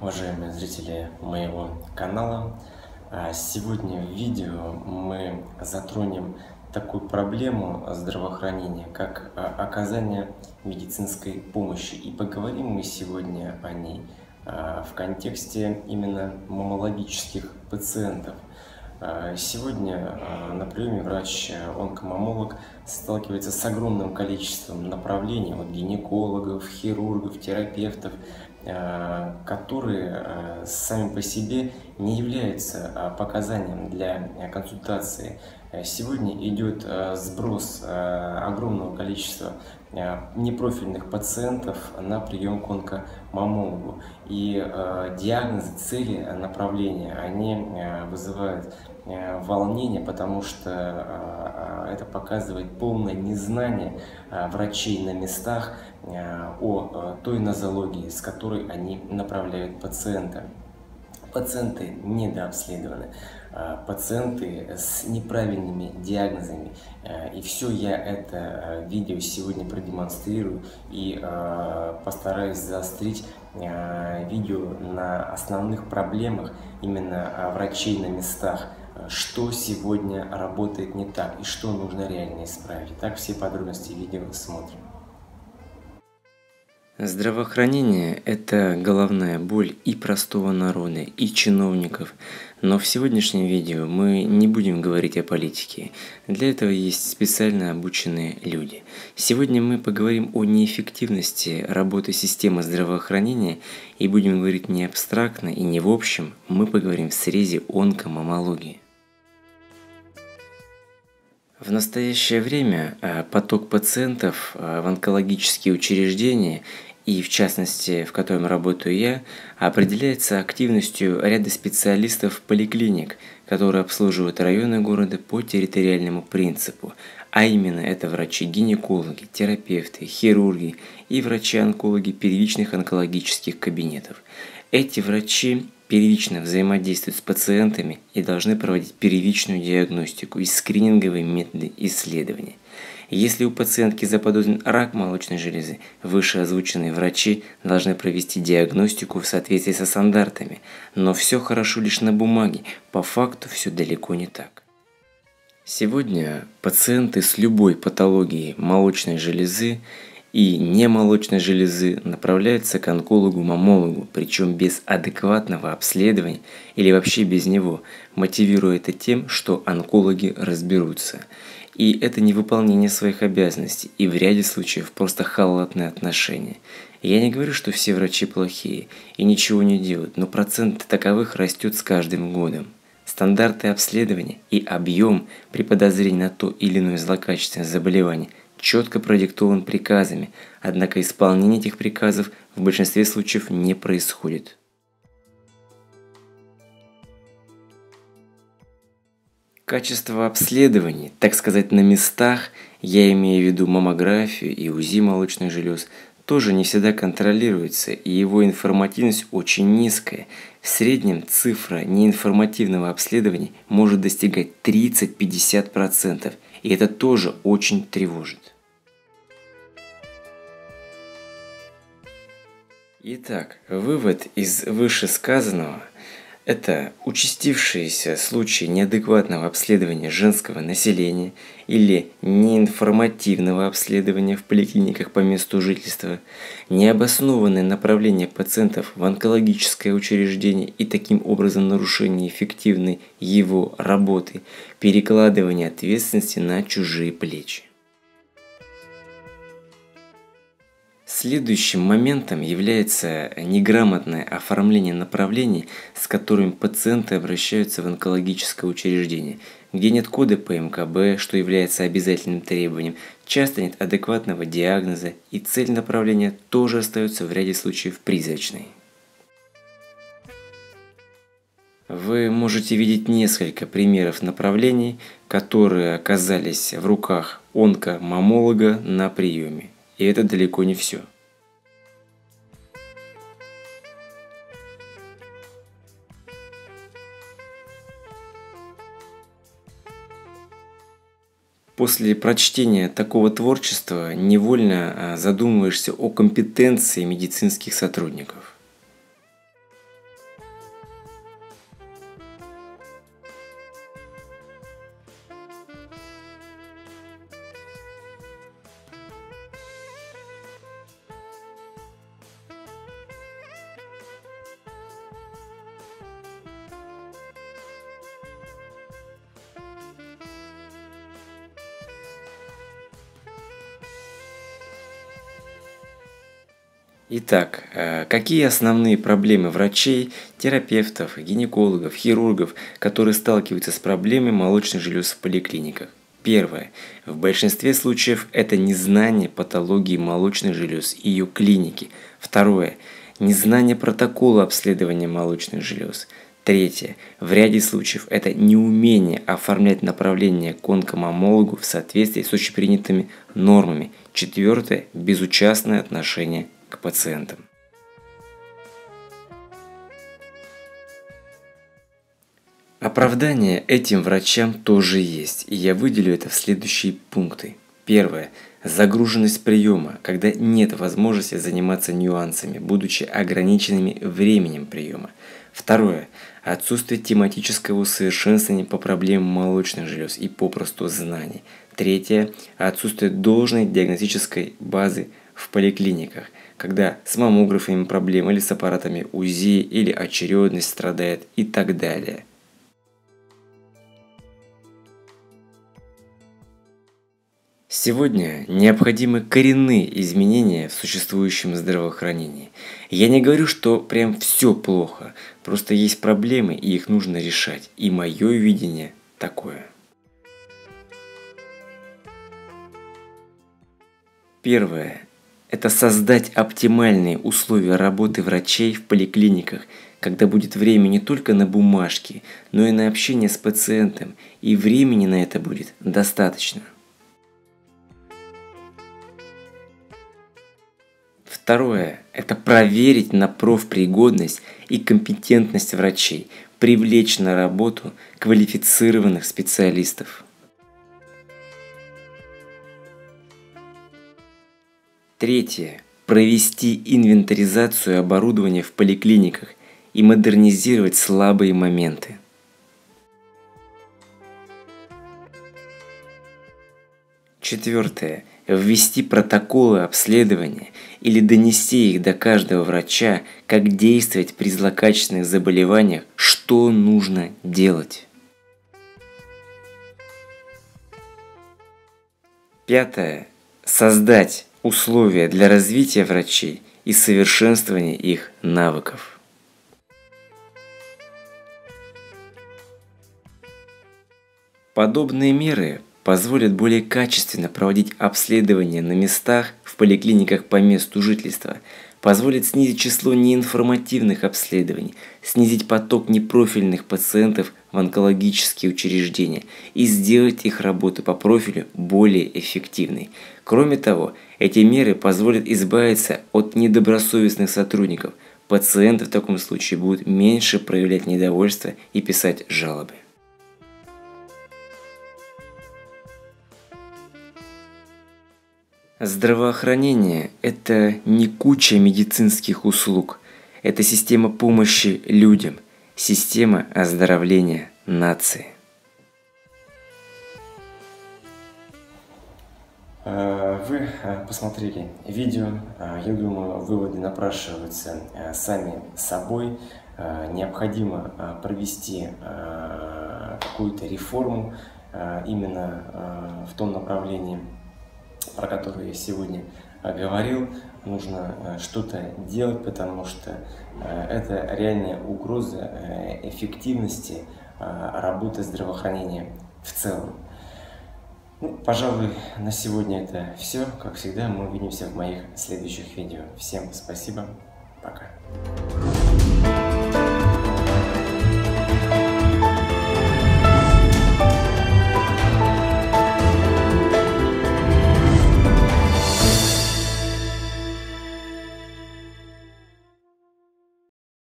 Уважаемые зрители моего канала. Э, сегодня в видео мы затронем такую проблему здравоохранения, как э, оказание медицинской помощи. И поговорим мы сегодня о ней в контексте именно мамологических пациентов – а, сегодня а, на приеме врач-онкомамолог сталкивается с огромным количеством направлений от гинекологов, хирургов, терапевтов, а, которые сами по себе не являются показанием для консультации. Сегодня идет сброс огромного количества непрофильных пациентов на прием к онкомамологу. И диагнозы, цели направления, они вызывают Э, волнение, потому что э, э, это показывает полное незнание врачей на местах о той нозологии, с которой они направляют пациента. Пациенты недообследованы, пациенты с неправильными диагнозами. И все я это видео сегодня продемонстрирую и постараюсь заострить видео на основных проблемах именно врачей на местах, что сегодня работает не так и что нужно реально исправить. Так все подробности видео смотрим. Здравоохранение – это головная боль и простого народа, и чиновников. Но в сегодняшнем видео мы не будем говорить о политике. Для этого есть специально обученные люди. Сегодня мы поговорим о неэффективности работы системы здравоохранения и будем говорить не абстрактно и не в общем, мы поговорим в срезе онкомамологии. В настоящее время э, поток пациентов э, в онкологические учреждения и в частности, в котором работаю я, определяется активностью ряда специалистов поликлиник, которые обслуживают районы города по территориальному принципу, а именно это врачи-гинекологи, терапевты, хирурги и врачи-онкологи первичных онкологических кабинетов. Эти врачи первично взаимодействуют с пациентами и должны проводить первичную диагностику и скрининговые методы исследования. Если у пациентки заподозрен рак молочной железы, вышеозвученные врачи должны провести диагностику в соответствии со стандартами, но все хорошо лишь на бумаге, по факту все далеко не так. Сегодня пациенты с любой патологией молочной железы и немолочной железы направляются к онкологу-мамологу, причем без адекватного обследования или вообще без него, мотивируя это тем, что онкологи разберутся. И это не выполнение своих обязанностей, и в ряде случаев просто халатное отношение. Я не говорю, что все врачи плохие и ничего не делают, но процент таковых растет с каждым годом. Стандарты обследования и объем при подозрении на то или иное злокачественное заболевание четко продиктован приказами, однако исполнение этих приказов в большинстве случаев не происходит. Качество обследований, так сказать, на местах, я имею в виду маммографию и УЗИ молочных желез, тоже не всегда контролируется, и его информативность очень низкая. В среднем цифра неинформативного обследования может достигать 30-50%, и это тоже очень тревожит. Итак, вывод из вышесказанного – это участившиеся случаи неадекватного обследования женского населения или неинформативного обследования в поликлиниках по месту жительства, необоснованное направление пациентов в онкологическое учреждение и таким образом нарушение эффективной его работы, перекладывание ответственности на чужие плечи. Следующим моментом является неграмотное оформление направлений, с которыми пациенты обращаются в онкологическое учреждение, где нет кода ПМКБ, что является обязательным требованием, часто нет адекватного диагноза, и цель направления тоже остается в ряде случаев призрачной. Вы можете видеть несколько примеров направлений, которые оказались в руках онкомамолога на приеме. И это далеко не все. После прочтения такого творчества невольно а, задумываешься о компетенции медицинских сотрудников. Итак, э, какие основные проблемы врачей, терапевтов, гинекологов, хирургов, которые сталкиваются с проблемой молочных желез в поликлиниках? Первое. В большинстве случаев это незнание патологии молочных желез и ее клиники. Второе. Незнание протокола обследования молочных желез. Третье. В ряде случаев это неумение оформлять направление к онкомамологу в соответствии с общепринятыми нормами. Четвертое. Безучастное отношение к пациентам. Оправдание этим врачам тоже есть, и я выделю это в следующие пункты. Первое. Загруженность приема, когда нет возможности заниматься нюансами, будучи ограниченными временем приема. Второе. Отсутствие тематического усовершенствования по проблемам молочных желез и попросту знаний. Третье. Отсутствие должной диагностической базы в поликлиниках когда с маммографами проблемы или с аппаратами УЗИ, или очередность страдает и так далее. Сегодня необходимы коренные изменения в существующем здравоохранении. Я не говорю, что прям все плохо, просто есть проблемы и их нужно решать. И мое видение такое. Первое это создать оптимальные условия работы врачей в поликлиниках, когда будет время не только на бумажке, но и на общение с пациентом, и времени на это будет достаточно. Второе – это проверить на профпригодность и компетентность врачей, привлечь на работу квалифицированных специалистов. Третье. Провести инвентаризацию оборудования в поликлиниках и модернизировать слабые моменты. Четвертое. Ввести протоколы обследования или донести их до каждого врача, как действовать при злокачественных заболеваниях, что нужно делать. Пятое. Создать условия для развития врачей и совершенствования их навыков. Подобные меры позволят более качественно проводить обследования на местах в поликлиниках по месту жительства, позволит снизить число неинформативных обследований, снизить поток непрофильных пациентов в онкологические учреждения и сделать их работу по профилю более эффективной. Кроме того, эти меры позволят избавиться от недобросовестных сотрудников. Пациенты в таком случае будут меньше проявлять недовольство и писать жалобы. Здравоохранение – это не куча медицинских услуг. Это система помощи людям, система оздоровления нации. Э, вы э, посмотрели видео, э, я думаю, выводы напрашиваются сами собой. Необходимо провести какую-то реформу именно в том направлении, про которое я сегодня говорил. Нужно что-то делать, потому что это реальная угроза эффективности работы здравоохранения в целом. Ну, пожалуй, на сегодня это все. Как всегда, мы увидимся в моих следующих видео. Всем спасибо. Пока.